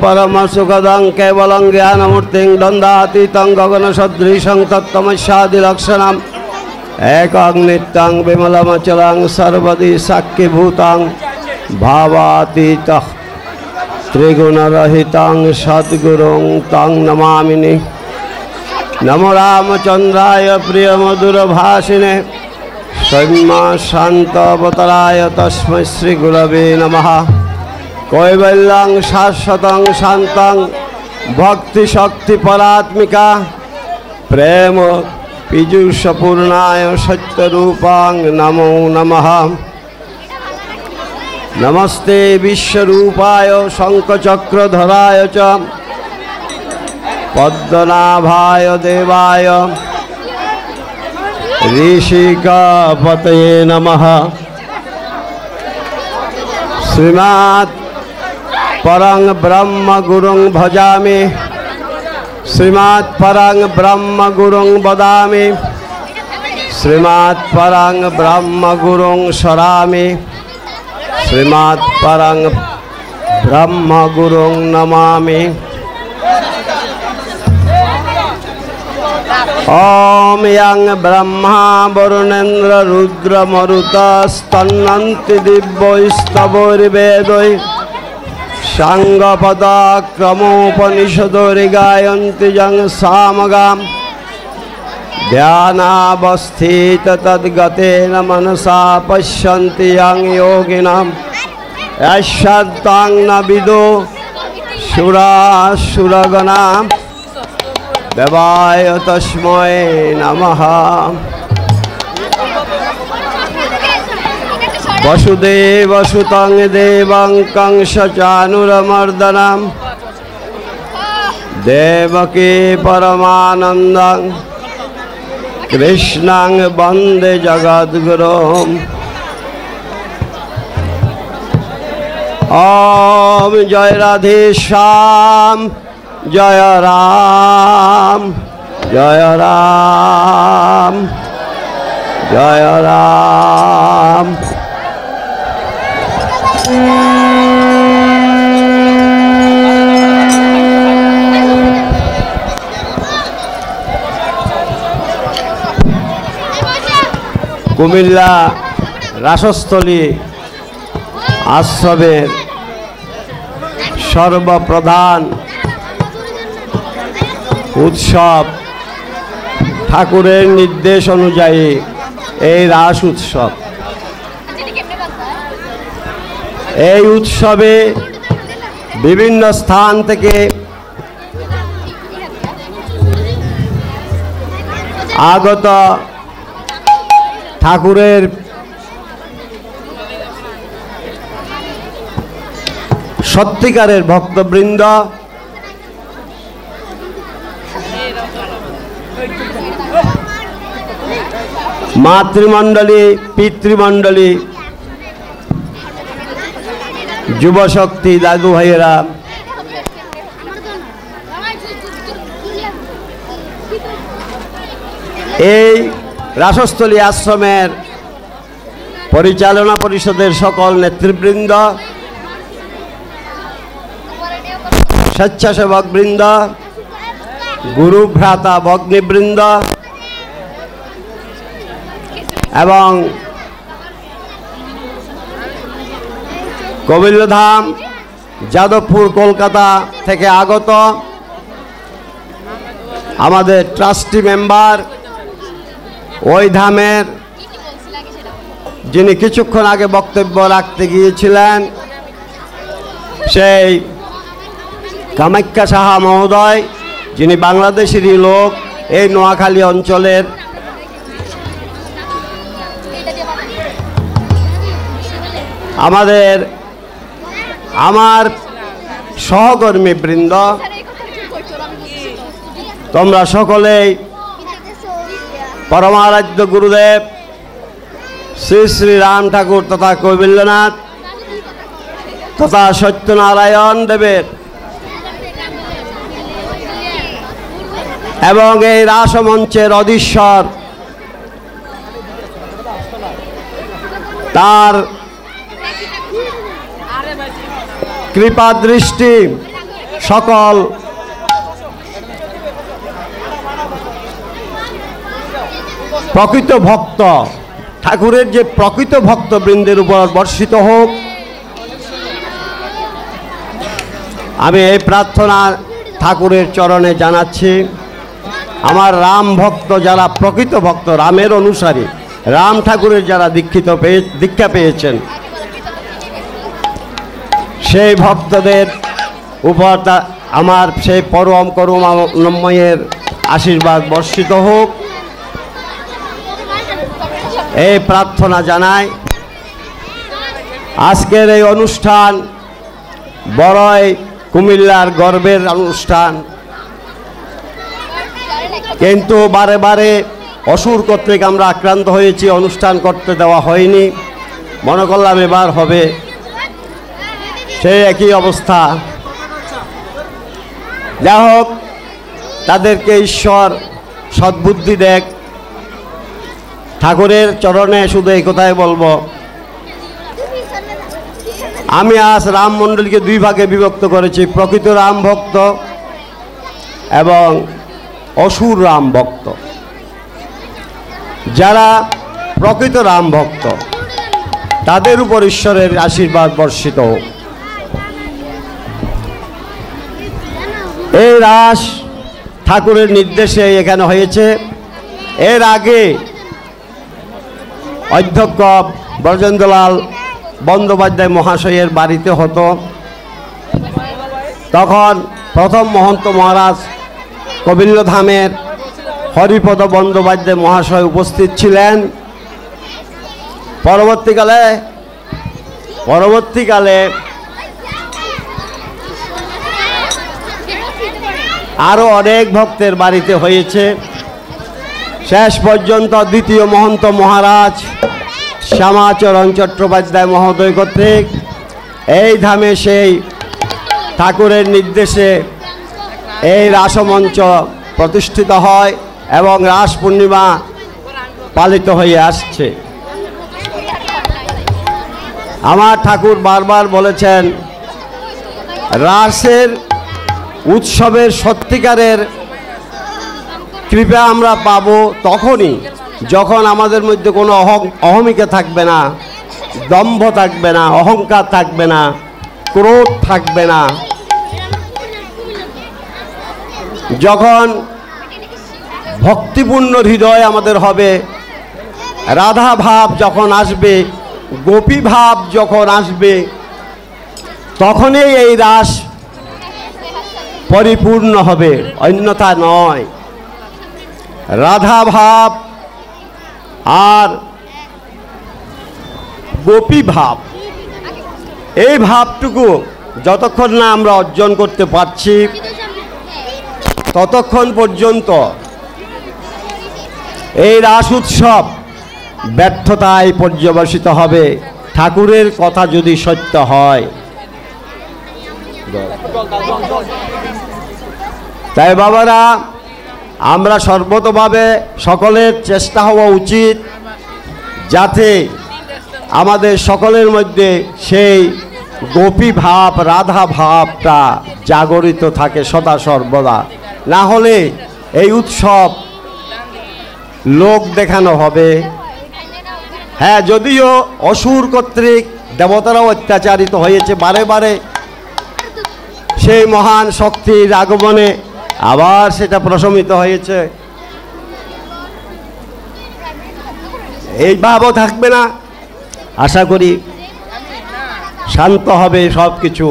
ॐ ब्रह्मानन्दं परमसुखदं केवलं ज्ञानमूर्तिं दन्दातीतं गगनसदृशं तत्तमस्यादिलक्षणम् एकं नित्यं विमलमचलं सर्वदि साक्षिभूतं भावातीतः त्रिगुणरहितं सद्गुरुं तं नमामिनि नमो रामचन्द्राय प्रियमधुरभाषिणे सौम्या शान्तवतराय तस्मै श्रीगुरवे नमः কৈবল্যং শাশ্বতং শান্তং ভক্তিশক্তিপরাত্মিকা প্রেম পীযুষপূর্ণায় সত্যরূপাং নমো নমঃ। নমস্তে বিশ্বরূপায় শঙ্খচক্রধরায় চ পদ্মনাভায় দেবায়। ঋষিকাপতয়ে নমঃ। শ্রীমাत् परं ब्रह्म गुरुं भजामि श्रीमात् परं ब्रह्म गुरुं वदामि श्रीमात् परं ब्रह्म गुरुं शरामि श्रीमात् परं ब्रह्म गुरुं नमामि ॐ यं ब्रह्मा वरुणेन्द्र रुद्रमरुतस्तन्नन्ति दिव्यैस्तवोर्वेदै সাঙ্গপদাক্রমোপনিষদো রিগায়ন্তি জং সামগাম ধ্যানাবস্থিত তদ্গতে মনসা পশ্যন্তি যং যোগিনাম এষাং ন বিদো সুরাসুরগণাম দেবায় তস্ময় নমঃ वसुदेवसुतं देवं कंसचानुरमर्दनं देवकी परमानन्दं कृष्णं वन्दे जगद्गुरुम् ॐ जय राधे श्याम जय राम जय राम जय राम কুমিল্লা রাসস্থলী আশ্রমের সর্বপ্রধান উৎসব ঠাকুরের নির্দেশ অনুযায়ী এই রাস উৎসব। এই উৎসবে বিভিন্ন স্থান থেকে আগত ঠাকুরের সত্যিকারের ভক্তবৃন্দ মাতৃমণ্ডলী পিতৃমণ্ডলী যুবশক্তি দাদু ভাইয়েরা। এই রাসস্থলী আশ্রমের পরিচালনা পরিষদের সকল নেতৃবৃন্দ, স্বেচ্ছাসেবক বৃন্দ গুরু ভ্রাতা ভগ্নীবৃন্দ এবং কবিল্যধাম যাদবপুর, কলকাতা থেকে আগত আমাদের ট্রাস্টি মেম্বার ওই ধামের, যিনি কিছুক্ষণ আগে বক্তব্য রাখতে গিয়েছিলেন, সেই কামাখ্যা সাহা মহোদয়, যিনি বাংলাদেশেরই লোক এই নোয়াখালী অঞ্চলের। আমাদের আমার সহকর্মী বৃন্দ, তোমরা সকলেই পরমারাধ্য গুরুদেব, শ্রী শ্রী রাম ঠাকুর তথা কৌবিল্যনাথ তথা সত্যনারায়ণ দেবের এবং এই রাসমঞ্চের অধীশ্বর, তার কৃপা দৃষ্টি সকল প্রকৃত ভক্ত, ঠাকুরের যে প্রকৃত ভক্তবৃন্দের উপর বর্ষিত হোক। আমি এই প্রার্থনা ঠাকুরের চরণে জানাচ্ছি। আমার রাম ভক্ত যারা প্রকৃত ভক্ত, রামের অনুসারী, রাম ঠাকুরের যারা দীক্ষিত পেয়ে দীক্ষা পেয়েছেন সেই ভক্তদের উপর আমার সেই পরম করুণাময়ের আশীর্বাদ বর্ষিত হোক। এই প্রার্থনা জানাই। আজকের এই অনুষ্ঠান বড়ই কুমিল্লার গর্বের অনুষ্ঠান। কিন্তু বারে বারে অসুর কর্তৃক আমরা আক্রান্ত হয়েছি, অনুষ্ঠান করতে দেওয়া হয়নি। মনে করলাম এবার হবে সেই একই অবস্থা। যা হোক তাদেরকে ঈশ্বর সদ্বুদ্ধি দেখ। ঠাকুরের চরণে শুধু এই কথাই বলব। আমি আজ রাম মণ্ডলকে দুই ভাগে বিভক্ত করেছি, প্রকৃত রাম ভক্ত এবং অসুর রাম ভক্ত। যারা প্রকৃত রাম ভক্ত, তাদের উপর ঈশ্বরের আশীর্বাদ বর্ষিত হোক। এই রাস ঠাকুরের নির্দেশে এখানে হয়েছে। এর আগে অধ্যক্ষ ব্রজেন্দ্রলাল বন্দ্যোপাধ্যায় মহাশয়ের বাড়িতে হতো। তখন প্রথম মহন্ত মহারাজ কবিল্লধামের হরিপদ বন্দ্যোপাধ্যায় মহাশয় উপস্থিত ছিলেন। পরবর্তীকালে পরবর্তীকালে আরও অনেক ভক্তের বাড়িতে হয়েছে। শেষ পর্যন্ত দ্বিতীয় মহন্ত মহারাজ শ্যামাচরণ চট্টোপাধ্যায় মহোদয় কর্তৃক এই ধামে সেই ঠাকুরের নির্দেশে এই রাসমঞ্চ প্রতিষ্ঠিত হয় এবং রাস পূর্ণিমা পালিত হয়ে আসছে। আমার ঠাকুর বারবার বলেছেন, রাসের উৎসবের সত্যিকারের কৃপা আমরা পাব তখনই, যখন আমাদের মধ্যে কোনো অহং, অহমিকা থাকবে না, দম্ভ থাকবে না, অহংকার থাকবে না, ক্রোধ থাকবে না। যখন ভক্তিপূর্ণ হৃদয় আমাদের হবে, রাধা ভাব যখন আসবে, গোপী ভাব যখন আসবে, তখনই এই রাস পরিপূর্ণ হবে, অন্যথা নয়। রাধা ভাব আর গোপী ভাব, এই ভাবটুকু যতক্ষণ না আমরা অর্জন করতে পারছি, ততক্ষণ পর্যন্ত এই রাস উৎসব ব্যর্থতায় পর্যবসিত হবে। ঠাকুরের কথা যদি সত্য হয়। তাই বাবারা, আমরা সর্বতভাবে সকলের চেষ্টা হওয়া উচিত যাতে আমাদের সকলের মধ্যে সেই গোপী ভাব, রাধা ভাবটা জাগরিত থাকে সদা সর্বদা। না হলে এই উৎসব লোক দেখানো হবে। হ্যাঁ যদিও অসুর কর্তৃক দেবতারাও অত্যাচারিত হয়েছে, বারে বারে সেই মহান শক্তির আগমনে আবার সেটা প্রশমিত হয়েছে। এই ভাবও থাকবে না। আশা করি শান্ত হবে সব কিছু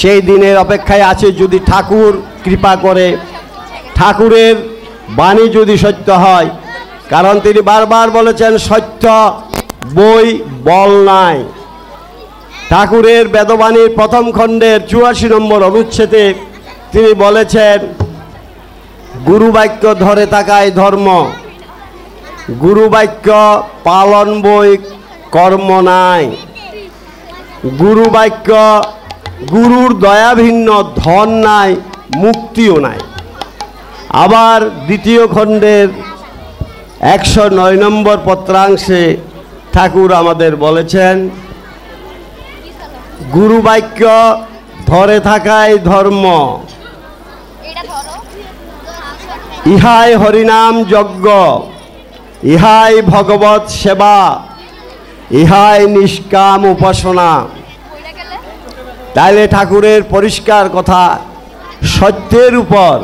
সেই দিনের অপেক্ষায় আছে যদি ঠাকুর, কৃপা করে। ঠাকুরের বাণী যদি সত্য হয়, কারণ তিনি বারবার বলেছেন, সত্য বই, বল নাই। ঠাকুরের বেদবাণীর প্রথম খণ্ডের চুয়াশি নম্বর অনুচ্ছেদে তিনি বলেছেন, গুরু বাক্য ধরে থাকায় ধর্ম। গুরু বাক্য পালন বই কর্ম নাই। গুরু বাক্য গুরুর দয়া ভিন্ন, ধন নাই, মুক্তিও নাই। আবার দ্বিতীয় খণ্ডের একশো নয় নম্বর পত্রাংশে ঠাকুর আমাদের বলেছেন, গুরু বাক্য ধরে থাকাই ধর্ম। ইহাই হরিনাম যজ্ঞ, ইহাই ভগবত সেবা, ইহাই নিষ্কাম উপাসনা। তাইলে ঠাকুরের পরিষ্কার কথা, সত্যের উপর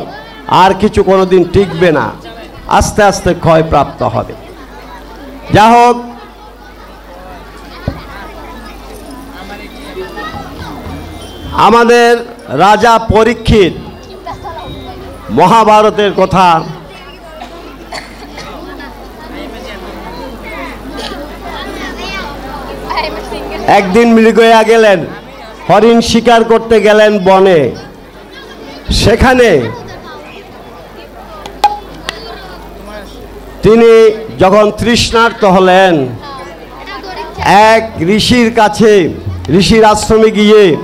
আর কিছু কোনোদিন টিকবে না, আস্তে আস্তে ক্ষয়প্রাপ্ত হবে। যা হোক, আমাদের রাজা পরীক্ষিত মহাভারতের কথা। একদিন মৃগয়া গেলেন, হরিণ শিকার করতে গেলেন বনে। সেখানে তিনি যখন তৃষ্ণার্ত হলেন, এক ঋষির কাছে, ঋষির আশ্রমে গিয়ে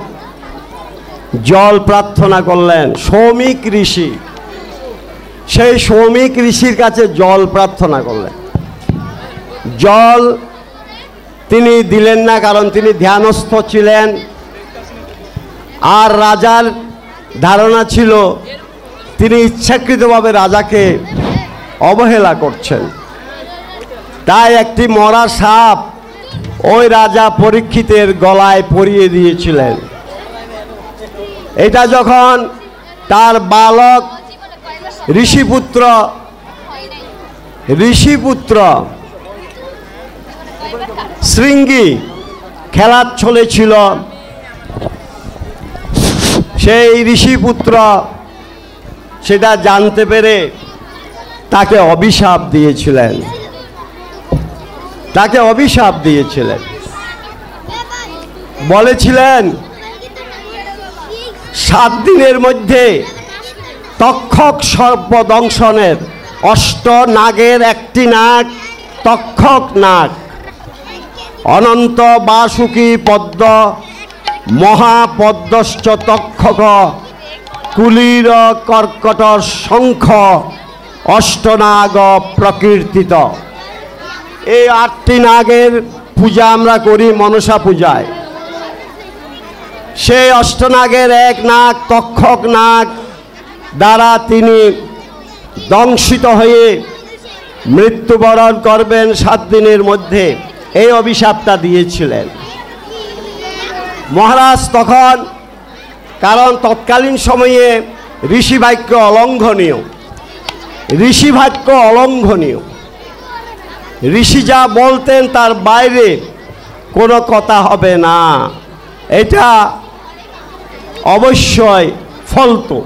জল প্রার্থনা করলেন, শ্রমিক ঋষি সেই শ্রমিক ঋষির কাছে জল প্রার্থনা করলেন। জল তিনি দিলেন না, কারণ তিনি ধ্যানস্থ ছিলেন। আর রাজার ধারণা ছিল, তিনি ইচ্ছাকৃতভাবে রাজাকে অবহেলা করছেন। তাই একটি মরা সাপ ওই রাজা পরীক্ষিতের গলায় পরিয়ে দিয়েছিলেন। এটা যখন তার বালক ঋষিপুত্র ঋষিপুত্র, শৃঙ্গি খেলার চলেছিল সেই ঋষিপুত্র সেটা জানতে পেরে তাকে অভিশাপ দিয়েছিলেন। তাকে অভিশাপ দিয়েছিলেন। বলেছিলেন, সাত দিনের মধ্যে তক্ষক সর্প দংশনের অষ্ট নাগের একটি নাগ, তক্ষক নাগ। অনন্ত বাসুকী পদ্ম, মহাপদ্মশ্চ তক্ষক, কুলির কর্কট শঙ্খ অষ্টনাগ প্রকীর্তিত। এই আটটি নাগের পূজা আমরা করি মনসা পূজায়। সেই অষ্টনাগের এক নাগ, তক্ষক নাগ দ্বারা তিনি দংশিত হয়ে মৃত্যুবরণ করবেন সাত দিনের মধ্যে। এই অভিশাপটা দিয়েছিলেন। মহারাজ তখন, কারণ তৎকালীন সময়ে ঋষি বাক্য অলঙ্ঘনীয়। ঋষি বাক্য অলঙ্ঘনীয়। ঋষি যা বলতেন তার বাইরে কোনো কথা হবে না। এটা অবশ্যই ফলতো।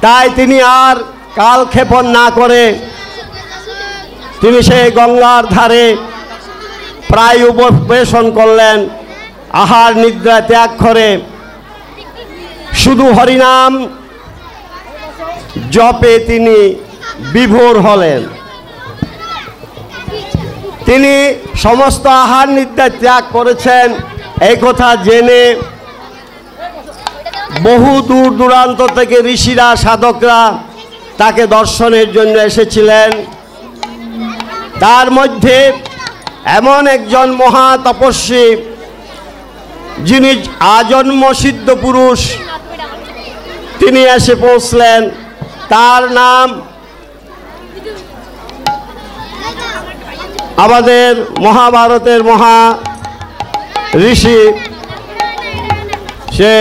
তাই তিনি আর কালক্ষেপণ না করে তিনি সেই গঙ্গার ধারে প্রায় উপবেশন করলেন, আহার নিদ্রা ত্যাগ করে। শুধু হরিনাম জপে তিনি বিভোর হলেন। তিনি সমস্ত আহার নিদ্রা ত্যাগ করেছেন। এই কথা জেনে বহু দূর দূরান্ত থেকে ঋষিরা, সাধকরা তাকে দর্শনের জন্য এসেছিলেন। তার মধ্যে এমন একজন মহা তপস্বী যিনি আজন্ম সিদ্ধ পুরুষ, তিনি এসে পৌঁছলেন। তার নাম আমাদের মহাভারতের মহা ঋষি, সে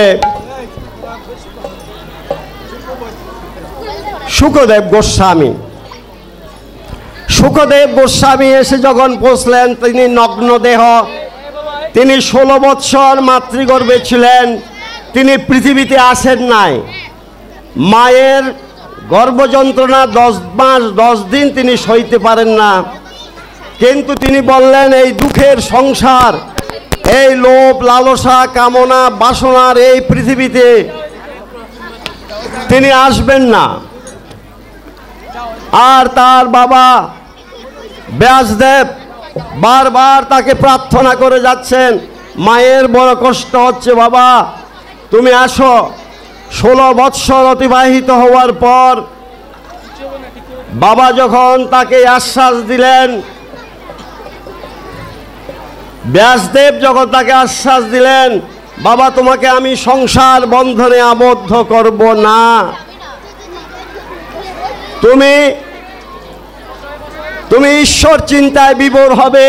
সুখদেব গোস্বামী। সুখদেব গোস্বামী এসে যখন পৌঁছলেন তিনি নগ্ন দেহ, তিনি ষোলো বৎসর মাতৃগর্ভে ছিলেন, তিনি পৃথিবীতে আসেন নাই। মায়ের গর্ভযন্ত্রণা দশ মাস, দশ দিন তিনি সইতে পারেন না। কিন্তু তিনি বললেন, এই দুঃখের সংসার, এই লোভ, লালসা, কামনা, বাসনার এই পৃথিবীতে তিনি আসবেন না। আর তার বাবা ব্যাসদেব বারবার তাকে প্রার্থনা করে যাচ্ছেন, মায়ের বড় কষ্ট হচ্ছে বাবা, তুমি আসো। ষোলো বৎসর অতিবাহিত হওয়ার পর বাবা যখন তাকে আশ্বাস দিলেন, ব্যাসদেব যখন তাকে আশ্বাস দিলেন, বাবা, তোমাকে আমি সংসার বন্ধনে আবদ্ধ করব না। তুমি তুমি ঈশ্বর চিন্তায় বিভোর হবে।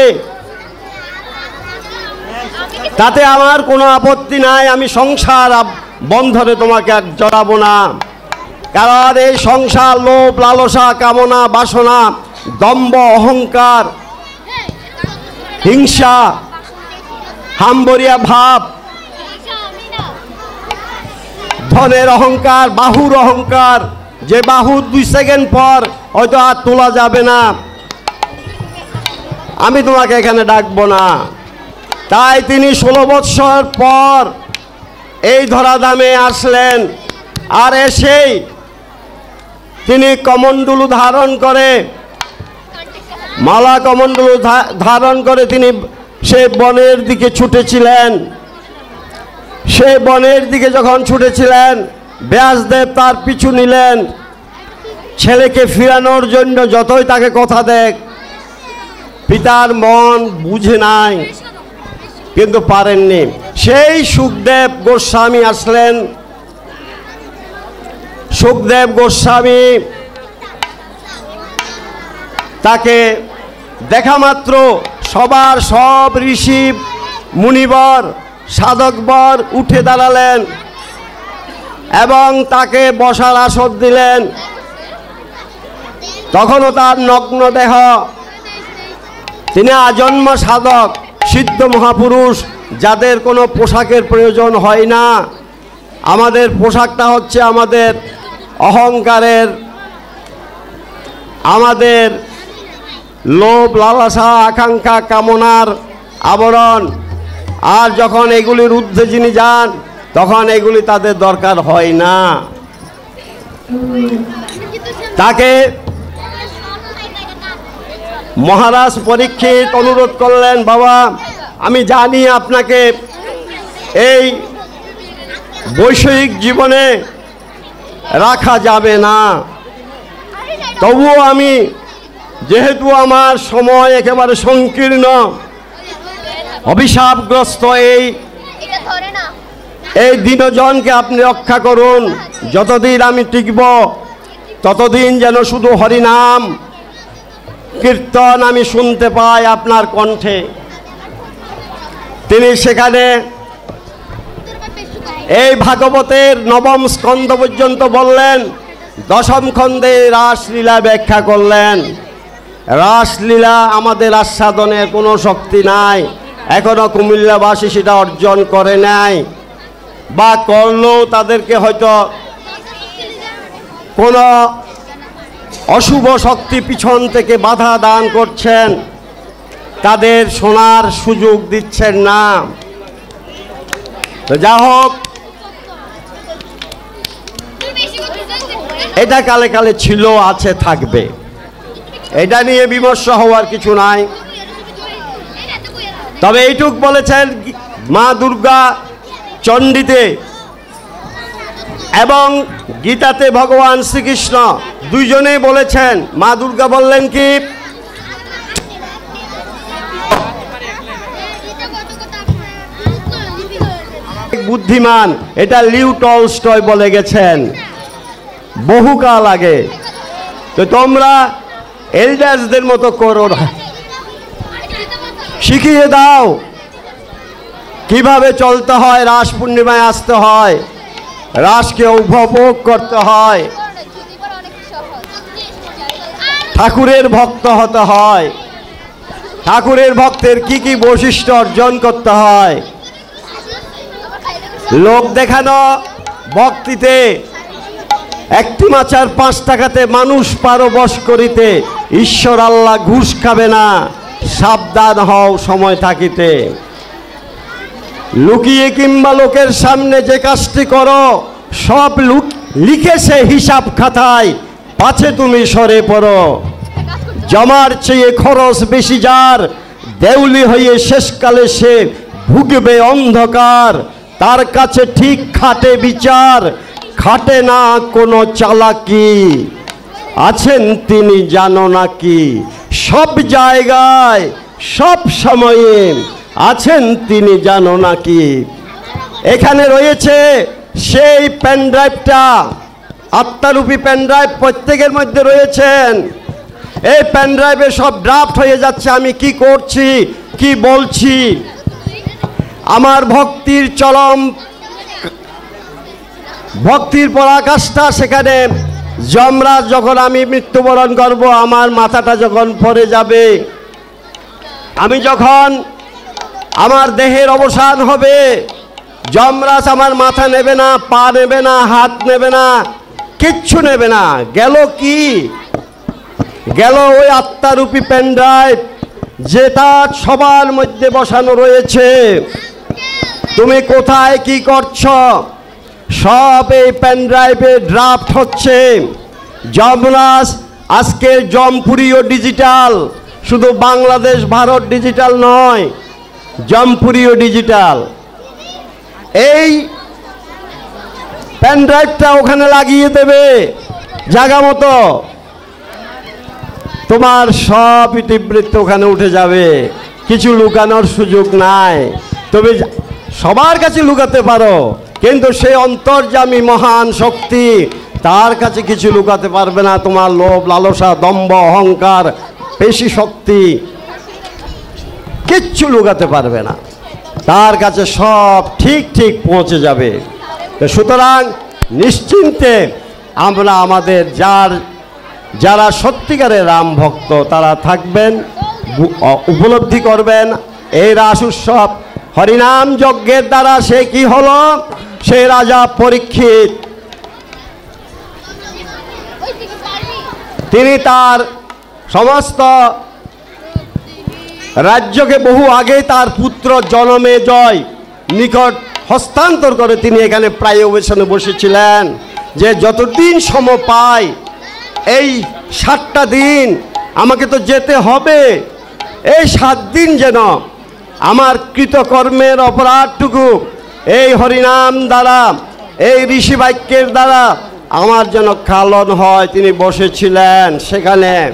তাতে আমার কোনো আপত্তি নাই, আমি সংসার বন্ধনে তোমাকে জড়াবো না। কারণ এই সংসার লোভ, লালসা, কামনা, বাসনা, দম্ভ, অহংকার, হিংসা, হাম্বরিয়া ভাব, ধনের অহংকার, বাহুর অহংকার যে বাহু দুই সেকেন্ড পর হয়তো আর তোলা যাবে না। আমি তোমাকে এখানে ডাকবো না। তাই তিনি ষোলো বৎসর পর এই ধরাধামে আসলেন আর এসেই তিনি কমণ্ডলু ধারণ করে, মালা কমণ্ডলু ধারণ করে তিনি সে বনের দিকে ছুটেছিলেন। সে বনের দিকে যখন ছুটেছিলেন ব্যাসদেব তার পিছু নিলেন। ছেলেকে ফিরানোর জন্য যতই তাকে কথা দেখ, পিতার মন বুঝে নাই, কিন্তু পারেননি। সেই সুখদেব গোস্বামী আসলেন। সুখদেব গোস্বামী তাকে দেখা মাত্র সবার সব ঋষি, মুনিবর, সাধকবর উঠে দাঁড়ালেন। এবং তাকে বসার আসর দিলেন। তখনও তার নগ্ন দেহ। তিনি আজন্ম সাধক সিদ্ধ মহাপুরুষ, যাদের কোনো পোশাকের প্রয়োজন হয় না। আমাদের পোশাকটা হচ্ছে আমাদের অহংকারের, আমাদের লোভ, লালসা, আকাঙ্ক্ষা, কামনার আবরণ। আর যখন এগুলির ঊর্ধ্বে যিনি যান তখন এগুলি তাদের দরকার হয় না। তাকে মহারাজ পরীক্ষিত অনুরোধ করলেন, বাবা, আমি জানি আপনাকে এই বৈষয়িক জীবনে রাখা যাবে না। তবুও আমি যেহেতু আমার সময় একেবারে সংকীর্ণ, অভিশাপগ্রস্ত এই এই দিনজনকে আপনি রক্ষা করুন। যতদিন আমি টিকব, ততদিন যেন শুধু হরিনাম, কীর্তন আমি শুনতে পাই আপনার কণ্ঠে। তিনি সেখানে এই ভাগবতের নবম স্কন্ধ পর্যন্ত বললেন, দশম খণ্ডে রাসলীলা ব্যাখ্যা করলেন। রাসলীলা আমাদের আস্বাদনের কোনো শক্তি নাই, এখনও কুমিল্লাবাসী সেটা অর্জন করে নাই। বা করলেও তাদেরকে হয়তো কোনো অশুভ শক্তি পিছন থেকে বাধা দান করছেন, তাদের শোনার সুযোগ দিচ্ছেন না। যা হোক, এটা কালে কালে ছিল, আছে, থাকবে। এটা নিয়ে বিমর্ষ হওয়ার কিছু নাই। তবে এইটুক বলেছেন, মা দুর্গা চণ্ডীতে এবং গীতাতে ভগবান শ্রীকৃষ্ণ দুইজনেই বলেছেন, মা দুর্গা বললেন কি? বুদ্ধিমান, এটা লিউ টলস্টয় বলে গেছেন, বহুকাল আগে। তো তোমরা এল্ডার্সদের মতো করো শিখিয়ে দাও। কীভাবে চলতে হয়? রাস পূর্ণিমায় আসতে হয়। রাসকে উপভোগ করতে হয়। ঠাকুরের ভক্ত হতে হয়। ঠাকুরের ভক্তের কি কি বৈশিষ্ট্য অর্জন করতে হয়? লোক দেখানো ভক্তিতে একটি মাচার পাঁচ টাকাতে মানুষ পারবশ করিতে ঈশ্বর আল্লাহ ঘুষ খাবে না। সাবধান হও সময় থাকিতে। লুকিয়ে কিংবা লোকের সামনে যে কাজটি করো, সব লুক লিখেছে হিসাব খাতায় পাছে তুমি সরে পড়ো। জমার চেয়ে খরচ বেশি যার, দেউলি হয়ে শেষকালে সে ভুগবে অন্ধকার। তার কাছে ঠিক খাটে বিচার, খাটে না কোনো চালাকি। আছেন তিনি জানো নাকি সব জায়গায়, সব সময়ে আছেন তিনি জানো নাকি? এখানে রয়েছে সেই পেন ড্রাইভটা আত্মারূপী পেন ড্রাইভ প্রত্যেকের মধ্যে রয়েছেন। এই পেন ড্রাইভে সব ড্রাফট হয়ে যাচ্ছে, আমি কি করছি, কি বলছি? আমার ভক্তির চরম ভক্তির পরাকাষ্ঠা সেখানে, যমরাজ যখন আমি মৃত্যুবরণ করব, আমার মাথাটা যখন পড়ে যাবে, আমি যখন আমার দেহের অবসান হবে। যমরাজ আমার মাথা নেবে না, পা নেবে না, হাত নেবে না, কিচ্ছু নেবে না। গেল কি? গেল ওই আত্মারূপী পেনড্রাইভ যেটা সবার মধ্যে বসানো রয়েছে। তুমি কোথায় কি করছ? সব এই পেনড্রাইভে ড্রাফট হচ্ছে। যমরাজ, আজকের জমপুরিও ডিজিটাল, শুধু বাংলাদেশ, ভারত ডিজিটাল নয় জমপুরিও ডিজিটাল এই পেনড্রাইভটা ওখানে লাগিয়ে দেবে, জায়গা মতো। তোমার সব ইতিবৃত্ত ওখানে উঠে যাবে। কিছু লুকানোর সুযোগ নাই। তবে সবার কাছে লুকাতে পারো। কিন্তু সেই অন্তর্জামী মহান শক্তি, তার কাছে কিছু লুকাতে পারবে না। তোমার লোভ, লালসা, দম্ভ, অহংকার, পেশি শক্তি কিচ্ছু লুকাতে পারবে না। তার কাছে সব ঠিক ঠিক পৌঁছে যাবে। সুতরাং নিশ্চিন্তে আমরা আমাদের যার, যারা সত্যিকারের রাম ভক্ত, তারা থাকবেন উপলব্ধি করবেন। এই রাস উৎসব হরিনাম যজ্ঞের দ্বারা সে কি হলো? সে রাজা পরীক্ষিত। তিনি তার সমস্ত রাজ্যকে বহু আগে তার পুত্র জনমে জয় নিকট হস্তান্তর করে তিনি এখানে প্রায় অবসানে বসেছিলেন। যে যতদিন সম পায়, এই সাতটা দিন আমাকে তো যেতে হবে। এই সাত দিন যেন আমার কৃতকর্মের অপরাধটুকু এই হরিনাম দ্বারা, এই ঋষি বাক্যের দ্বারা আমার যেন কালন হয়। তিনি বসেছিলেন সেখানে।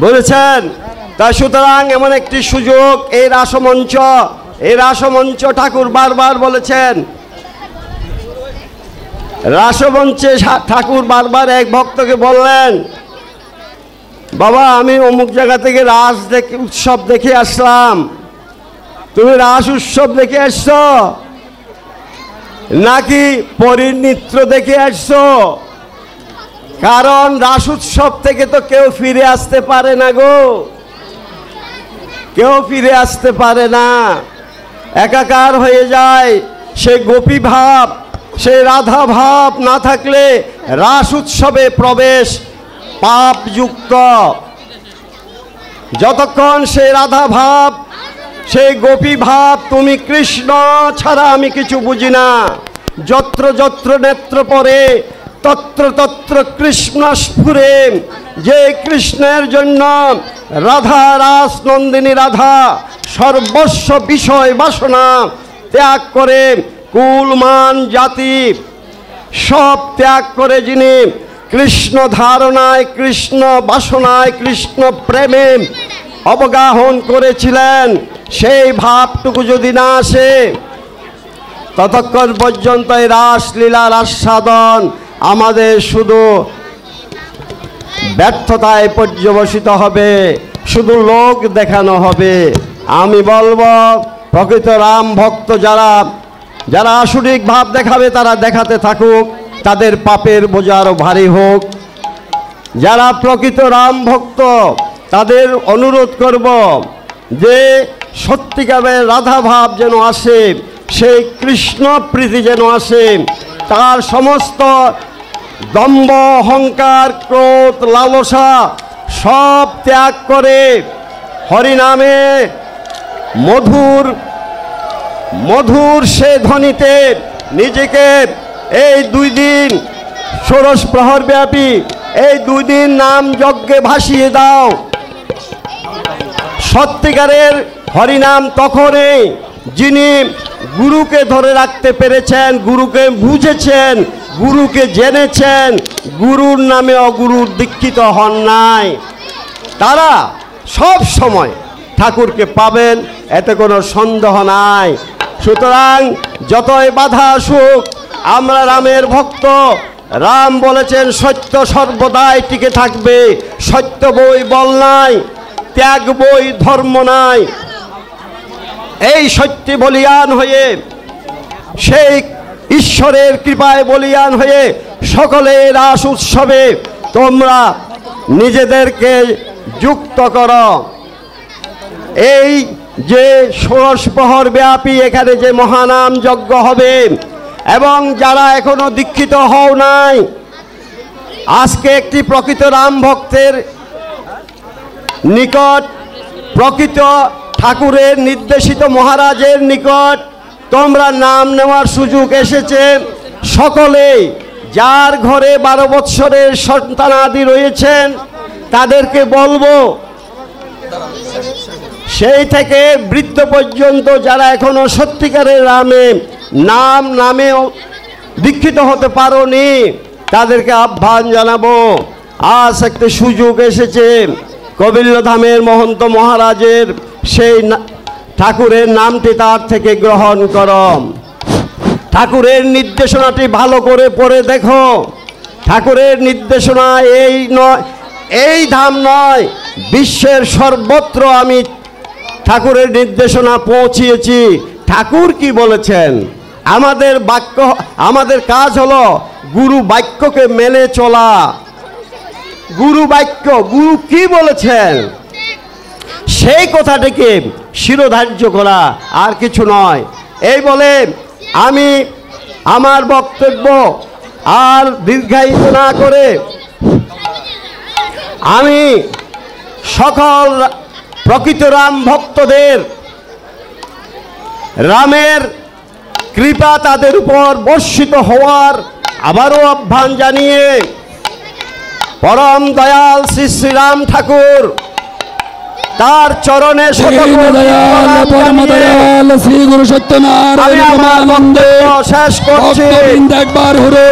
বলেছেন তা সুতরাং এমন একটি সুযোগ এই রাসমঞ্চ এই রাসমঞ্চ ঠাকুর বারবার বলেছেন। রাসমঞ্চে ঠাকুর বারবার এক ভক্তকে বললেন, বাবা, আমি অমুক জায়গা থেকে রাস দেখে, উৎসব দেখে আসলাম। তুমি রাস উৎসব দেখে আসছো? নাকি পরিনিত্র দেখে আসছো? কারণ রাস উৎসব থেকে তো কেউ ফিরে আসতে পারে না গো। কেউ ফিরে আসতে পারে না। একাকার হয়ে যায় সে গোপী ভাব সেই রাধা ভাব না থাকলে রাস উৎসবে প্রবেশ পাপযুক্ত। যতক্ষণ সে রাধা ভাব সেই গোপী ভাব, তুমি কৃষ্ণ ছাড়া আমি কিছু বুঝি না। যত্র যত্র নেত্র পরে, তত্র তত্র কৃষ্ণ স্ফুরে যে কৃষ্ণের জন্য রাধা রাস নন্দিনী রাধা, সর্বস্ব বিষয় বাসনা ত্যাগ করে কুলমান জাতি। সব ত্যাগ করে যিনি কৃষ্ণ ধারণায়, কৃষ্ণ বাসনায়, কৃষ্ণ প্রেমে অবগাহন করেছিলেন, সেই ভাবটুকু যদি না আসে, ততক্ষণ পর্যন্ত এই রাসলীলার আস্বাদন আমাদের শুধু ব্যর্থতায় পর্যবসিত হবে, শুধু লোক দেখানো হবে। আমি বলব, প্রকৃত রাম ভক্ত যারা যারা আসরিক ভাব দেখাবে তারা দেখাতে থাকুক, তাদের পাপের বোঝা আরও ভারী হোক। যারা প্রকৃত রাম ভক্ত, তাদের অনুরোধ করব যে সত্যিকারের রাধা ভাব যেন আসে, সেই কৃষ্ণ প্রীতি যেন আসে, তার সমস্ত দম্ভ, অহংকার, ক্রোধ, লালসা সব ত্যাগ করে হরিনামে মধুর মধুর সে ধ্বনিতে নিজেকে এই দুই দিন ষোড়শ প্রহর ব্যাপী এই দুই দিন নাম যজ্ঞে ভাসিয়ে দাও। সত্যিকারের হরিনাম তখনই যিনি গুরুকে ধরে রাখতে পেরেছেন, গুরুকে বুঝেছেন গুরুকে জেনেছেন, গুরুর নামে অগুরুর দীক্ষিত হন নাই। তারা সব সময় ঠাকুরকে পাবেন, এতে কোনো সন্দেহ নাই। সুতরাং যতই বাধা আসুক, আমরা রামের ভক্ত। রাম বলেছেন, সত্য সর্বদাই টিকে থাকবে, সত্য বই বল নাই, ত্যাগ বই ধর্ম নাই। এই সত্যি বলিয়ান হয়ে সেই ঈশ্বরের কৃপায় বলিয়ান হয়ে সকলের রাস উৎসবে তোমরা নিজেদেরকে যুক্ত কর। এই যে ষোড়শ প্রহর ব্যাপী এখানে যে মহানাম যজ্ঞ হবে এবং যারা এখনও দীক্ষিত হও নাই, আজকে একটি প্রকৃত রাম ভক্তের নিকট প্রকৃত ঠাকুরের নির্দেশিত মহারাজের নিকট তোমরা নাম নেওয়ার সুযোগ এসেছে। সকলেই যার ঘরে বারো বৎসরের সন্তানাদি রয়েছেন, তাদেরকে বলব, সেই থেকে বৃদ্ধ পর্যন্ত যারা এখনও সত্যিকারের রামে, নাম নামেও দীক্ষিত হতে পারোনি, তাদেরকে আহ্বান জানাব। আজ একটা সুযোগ এসেছে। কবিল্লধামের মহন্ত মহারাজের সেই ঠাকুরের নামটি তার থেকে গ্রহণ করো। ঠাকুরের নির্দেশনাটি ভালো করে পড়ে দেখো। ঠাকুরের নির্দেশনা এই নয়, এই ধাম নয়, বিশ্বের সর্বত্র আমি ঠাকুরের নির্দেশনা পৌঁছিয়েছি। ঠাকুর কি বলেছেন? আমাদের বাক্য, আমাদের কাজ হলো গুরু বাক্যকে মেনে চলা। গুরু বাক্য, গুরু কি বলেছেন? সেই কথাটিকে শিরোধার্য করা আর কিছু নয়। এই বলে আমি আমার বক্তব্য আর দীর্ঘায়িত না করে আমি সকল প্রকৃত রাম ভক্তদের, রামের কৃপা তাদের উপর বর্ষিত হওয়ার আবারও আহ্বান জানিয়ে পরম দয়াল শ্রী শ্রীরাম ঠাকুর তার চরণে শ্রী গুরু সত্যনারায়ণ শেষ করছি। একবার হুরে